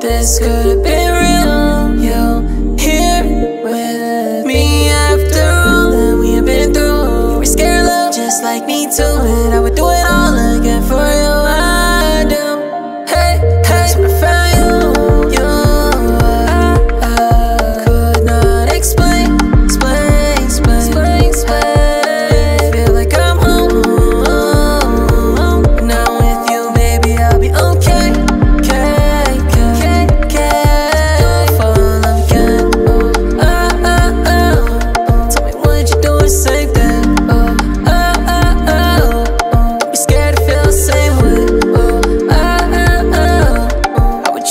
this could have been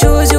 choose